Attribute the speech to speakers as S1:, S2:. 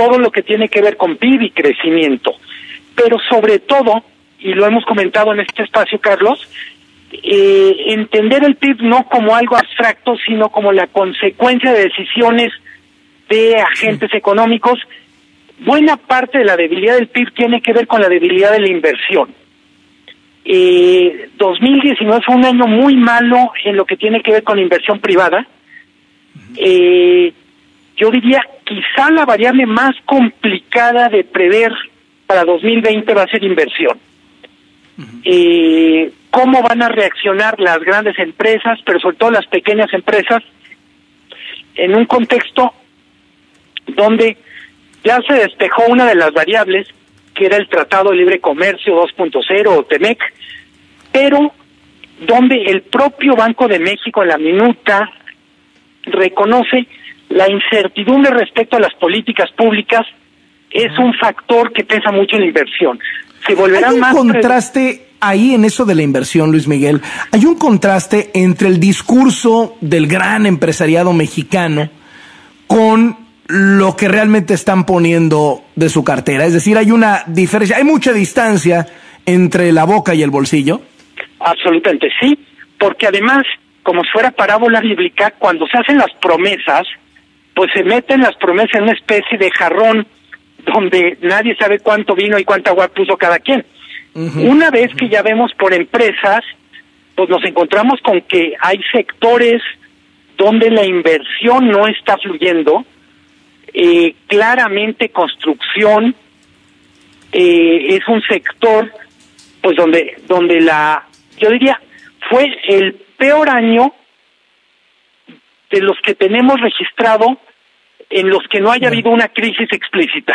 S1: todo lo que tiene que ver con PIB y crecimiento. Pero sobre todo, y lo hemos comentado en este espacio, Carlos, eh, entender el PIB no como algo abstracto, sino como la consecuencia de decisiones de agentes económicos. Buena parte de la debilidad del PIB tiene que ver con la debilidad de la inversión. Eh, 2019 fue un año muy malo en lo que tiene que ver con la inversión privada. Eh, yo diría, quizá la variable más complicada de prever para 2020 va a ser inversión. eh, ¿Cómo van a reaccionar las grandes empresas, pero sobre todo las pequeñas empresas, en un contexto donde ya se despejó una de las variables, que era el Tratado de Libre Comercio 2.0 o TEMEC, pero donde el propio Banco de México en la minuta reconoce la incertidumbre respecto a las políticas públicas es un factor que pesa mucho en la inversión. Se volverán
S2: Hay un
S1: más
S2: contraste ahí en eso de la inversión, Luis Miguel. Hay un contraste entre el discurso del gran empresariado mexicano con lo que realmente están poniendo de su cartera. Es decir, hay una diferencia, hay mucha distancia entre la boca y el bolsillo.
S1: Absolutamente sí, porque además, como si fuera parábola bíblica, cuando se hacen las promesas, pues se meten las promesas en una especie de jarrón donde nadie sabe cuánto vino y cuánta agua puso cada quien. Una vez que ya vemos por empresas, pues nos encontramos con que hay sectores donde la inversión no está fluyendo, eh, claramente construcción eh, es un sector pues donde donde la yo diría fue el peor año de los que tenemos registrado en los que no haya habido una crisis explícita.